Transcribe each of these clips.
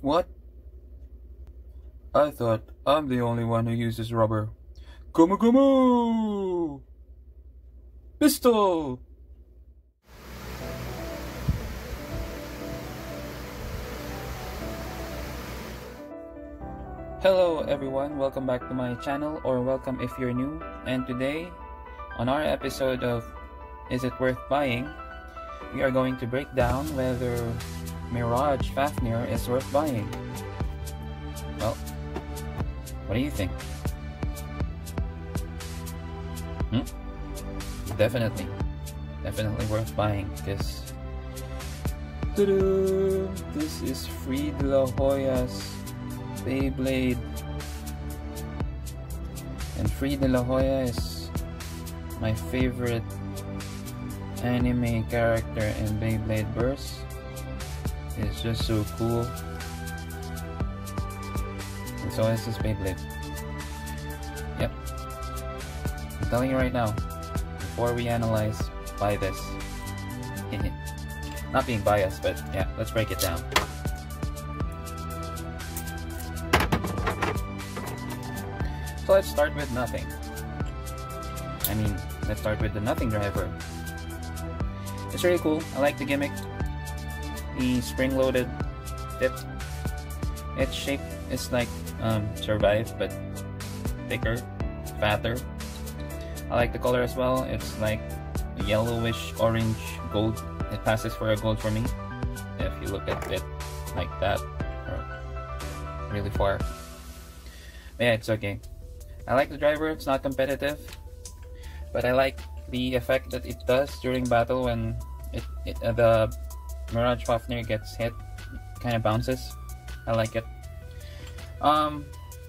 What? I thought I'm the only one who uses rubber. Gomu Gomu! Pistol! Hello everyone, welcome back to my channel or welcome if you're new. And today, on our episode of Is It Worth Buying, we are going to break down whether Mirage Fafnir is worth buying. Well, what do you think? Hmm? Definitely. Definitely worth buying because this is Free La Hoya's Beyblade. And Free La Hoya is my favorite anime character in Beyblade Burst. It's just so cool. And so is this Beyblade. Yep. I'm telling you right now, before we analyze, buy this. Not being biased, but yeah, let's break it down. So let's start with nothing. I mean, let's start with the nothing driver. It's really cool. I like the gimmick. The spring-loaded tip. Its shape is like um, Survive, but thicker, fatter. I like the color as well. It's like yellowish orange gold. It passes for a gold for me. If you look at it like that, really far. But yeah, it's okay. I like the driver. It's not competitive, but I like the effect that it does during battle when it, it uh, the Mirage Fafnir gets hit, kind of bounces. I like it. Um,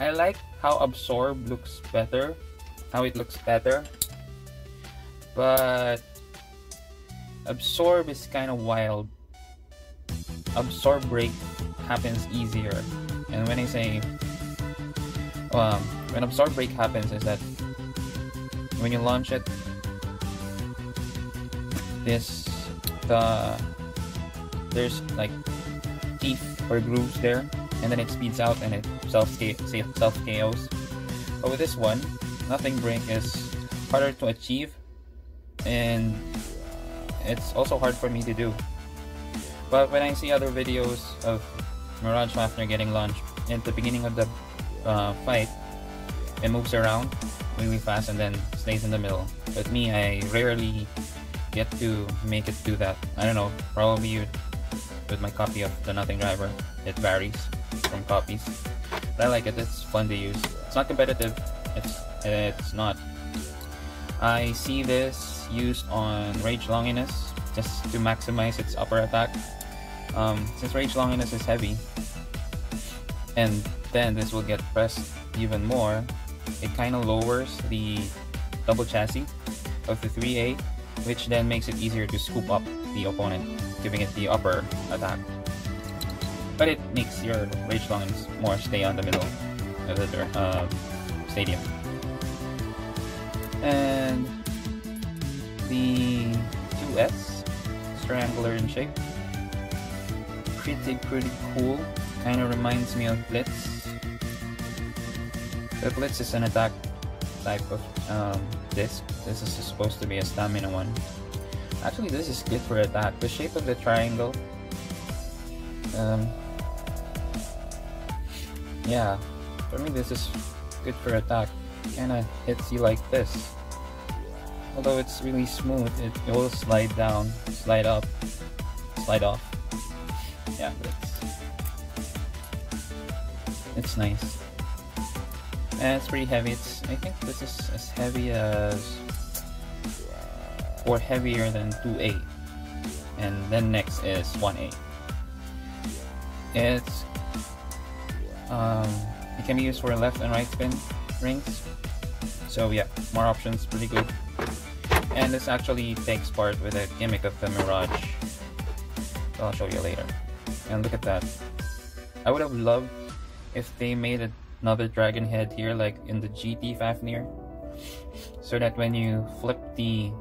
I like how Absorb looks better, how it looks better, but Absorb is kind of wild. Absorb break happens easier, and when I say um, when Absorb break happens, is that when you launch it, this the there's like teeth or grooves there and then it speeds out and it self self. But with this one, nothing break is harder to achieve and it's also hard for me to do. But when I see other videos of Mirage Fafnir getting launched at the beginning of the uh, fight, it moves around really fast and then stays in the middle. But me, I rarely get to make it do that. I don't know, probably with my copy of the Nothing Driver, it varies from copies. But I like it, it's fun to use. It's not competitive, it's, it's not. I see this used on Rage Longinus just to maximize its upper attack. Um, since Rage Longinus is heavy, and then this will get pressed even more, it kind of lowers the double chassis of the 3A which then makes it easier to scoop up the opponent, giving it the upper attack. But it makes your Rage Longinus more stay on the middle of the uh, stadium. And the 2S, Strangler in shape. Pretty, pretty cool. Kind of reminds me of Blitz. But Blitz is an attack type of um, disc. This is supposed to be a stamina one. Actually, this is good for attack. The shape of the triangle. Um, yeah, for me this is good for attack. Kinda hits you like this. Although it's really smooth, it, will slide down, slide up, slide off. Yeah, it's, it's nice and it's pretty heavy. It's I think this is as heavy as or heavier than 2A. And then next is 1A. It's um, it can be used for left and right spin rings. So yeah, more options, pretty good. And this actually takes part with a gimmick of the Mirage. I'll show you later. And look at that. I would have loved if they made another dragon head here like in the GT Fafnir so that when you flip the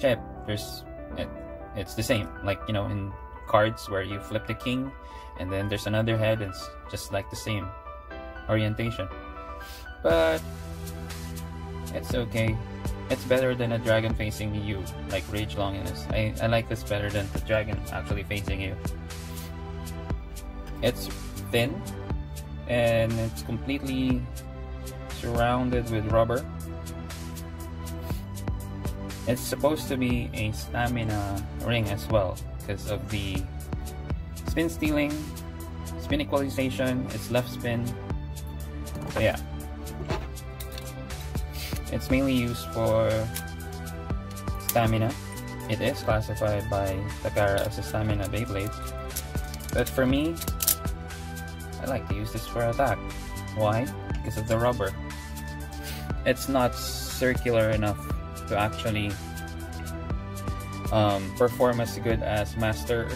there's it, it's the same like you know in cards where you flip the king, and then there's another head, it's just like the same orientation. But it's okay. It's better than a dragon facing you, like Rage Longinus. I, I like this better than the dragon actually facing you. It's thin, and it's completely surrounded with rubber. It's supposed to be a stamina ring as well because of the spin stealing, spin equalization, its left spin. So yeah. It's mainly used for stamina. It is classified by Takara as a stamina Beyblade. But for me, I like to use this for attack. Why? Because of the rubber. It's not circular enough to actually um, perform as good as Master,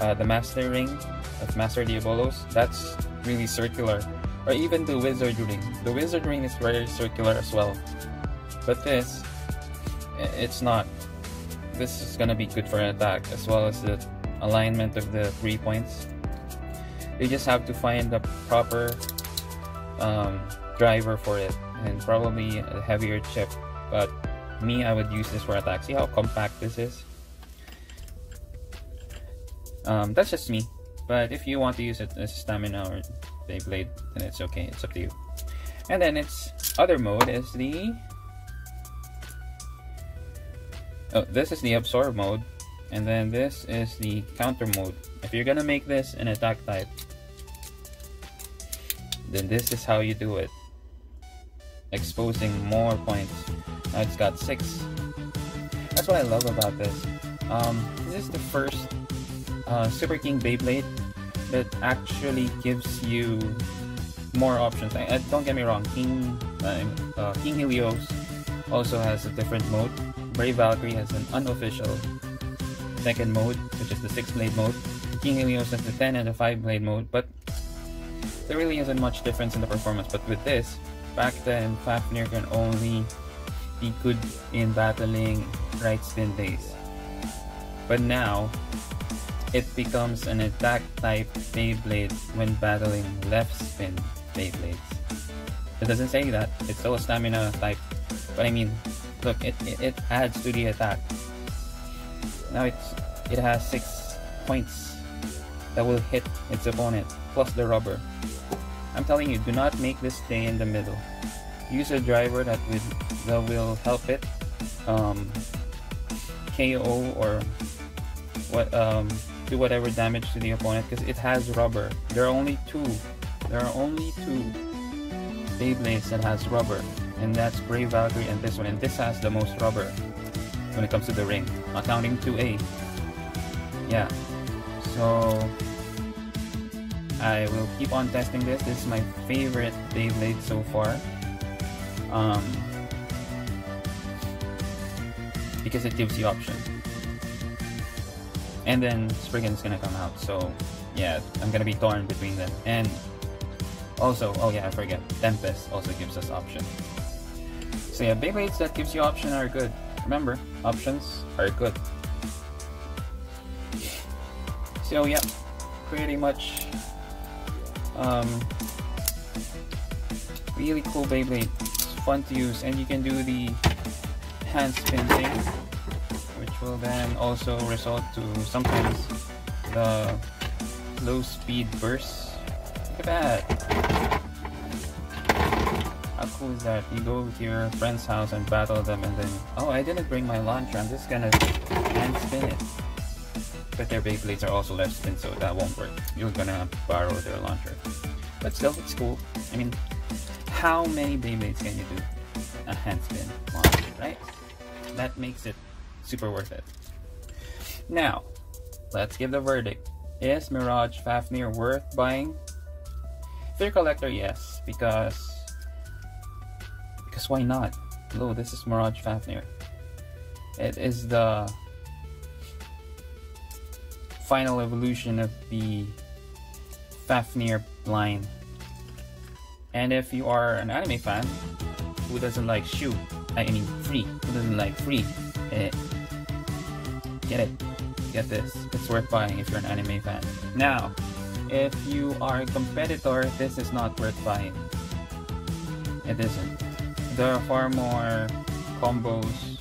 uh, the Master Ring of Master Diabolos. That's really circular. Or even the Wizard Ring. The Wizard Ring is very circular as well. But this, it's not. This is gonna be good for an attack as well as the alignment of the three points you just have to find the proper um, driver for it and probably a heavier chip but me I would use this for attack see how compact this is. Um, that's just me. But if you want to use it as stamina or Beyblade then it's okay. It's up to you. And then its other mode is the oh this is the absorb mode. And then this is the counter mode. If you're gonna make this an attack type, then this is how you do it. Exposing more points. Now it's got six. That's what I love about this. Um, this is the first uh, Super King Beyblade that actually gives you more options. I, I, don't get me wrong, King uh, King Helios also has a different mode. Brave Valkyrie has an unofficial second mode, which is the six blade mode. King Helios has the 10 and the 5 blade mode, but there really isn't much difference in the performance. But with this, back then Fafnir can only be good in battling right spin days. But now, it becomes an attack type Beyblade when battling left spin Beyblades. It doesn't say that, it's still a stamina type. But I mean, look, it, it, it adds to the attack. Now it's it has 6 points that will hit its opponent, plus the rubber. I'm telling you, do not make this stay in the middle. Use a driver that will, that will help it um, KO or what um, do whatever damage to the opponent because it has rubber. There are only two. There are only two Beyblades that has rubber, and that's Brave Valkyrie and this one. And this has the most rubber when it comes to the ring, accounting 2A. Yeah. So I will keep on testing this. This is my favorite Beyblade so far. Um, because it gives you options. And then Spriggan's gonna come out, so yeah, I'm gonna be torn between them. And also, oh yeah, I forget, Tempest also gives us options. So yeah, Beyblades that gives you option are good. Remember, options are good. So yeah, pretty much um, really cool Beyblade. It's fun to use and you can do the hand spin thing which will then also result to sometimes the low speed bursts. Look at that! How cool is that? You go to your friend's house and battle them and then, oh I didn't bring my launcher, I'm just gonna hand spin it. But their Beyblades are also left spin, so that won't work. You're gonna borrow their launcher. But still, it's cool. I mean, how many Beyblades can you do? A hand spin launcher, right? That makes it super worth it. Now, let's give the verdict. Is Mirage Fafnir worth buying? If you're collector, yes, because because why not? Hello, this is Mirage Fafnir. It is the final evolution of the Fafnir line. And if you are an anime fan who doesn't like shoot, I mean free, who doesn't like free, eh, get it. get this. It's worth buying if you're an anime fan. Now, if you are a competitor, this is not worth buying. It isn't. There are far more combos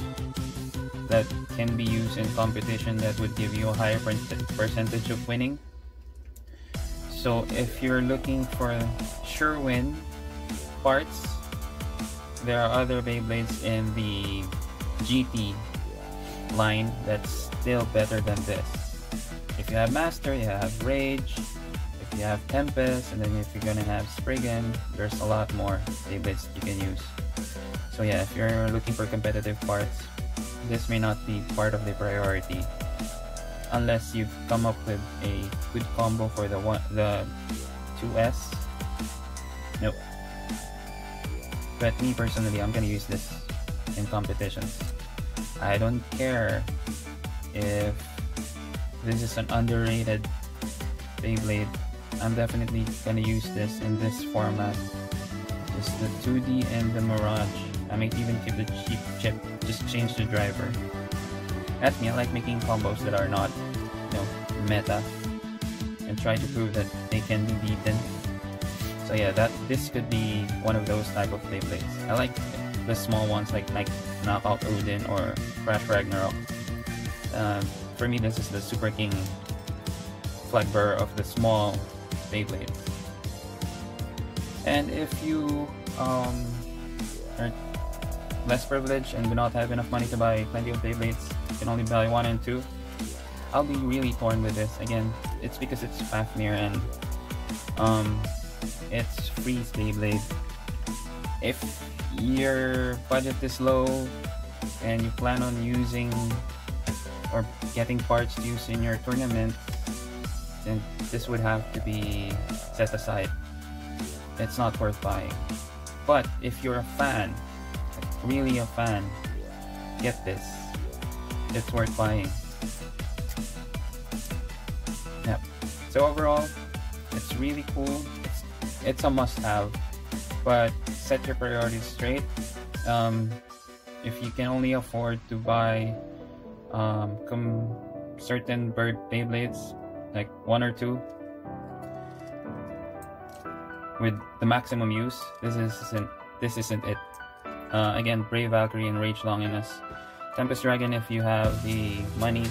that can be used in competition that would give you a higher percentage of winning. So if you're looking for sure win parts, there are other Beyblades in the GT line that's still better than this. If you have Master, you have Rage, you have Tempest, and then if you're gonna have Spriggan, there's a lot more Beyblades you can use. So yeah, if you're looking for competitive parts, this may not be part of the priority unless you've come up with a good combo for the one the 2S. Nope. But me personally, I'm gonna use this in competitions. I don't care if this is an underrated Beyblade. I'm definitely gonna use this in this format. Just the 2D and the Mirage. I might even keep the cheap chip, just change the driver. That's me, I like making combos that are not, you know, meta. And try to prove that they can be beaten. So yeah, that this could be one of those type of Beyblades. I like the small ones like, like Knockout Odin or Crash Ragnarok. Um, for me, this is the Super King flag bearer of the small Beyblade. And if you um, are less privileged and do not have enough money to buy plenty of Beyblades, you can only buy one and two. I'll be really torn with this. Again, it's because it's Fafnir and um, it's Free's Beyblade. If your budget is low and you plan on using or getting parts to use in your tournament, then this would have to be set aside. It's not worth buying. But if you're a fan really a fan, get this. It's worth buying. Yep. So overall, it's really cool. It's, it's a must-have, but set your priorities straight. Um, if you can only afford to buy um, certain bird Beyblades, like one or two, with the maximum use, this isn't this isn't it. Uh, again, Brave Valkyrie and Rage Longinus. Tempest Dragon if you have the money,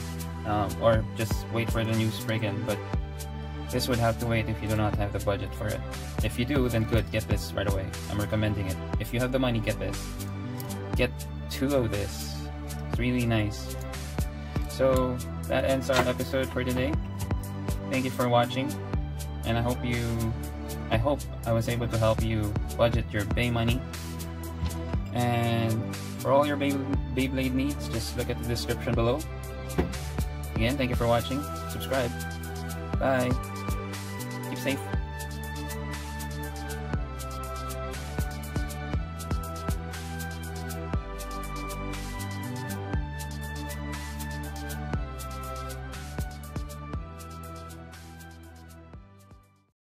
um, or just wait for the new Spriggan, but this would have to wait if you do not have the budget for it. If you do, then good, get this right away. I'm recommending it. If you have the money, get this. Get two of this. It's really nice. So, that ends our episode for today. Thank you for watching, and I hope you I hope I was able to help you budget your Bey money and for all your Beyblade needs, just look at the description below. Again, thank you for watching. Subscribe. Bye. Keep safe.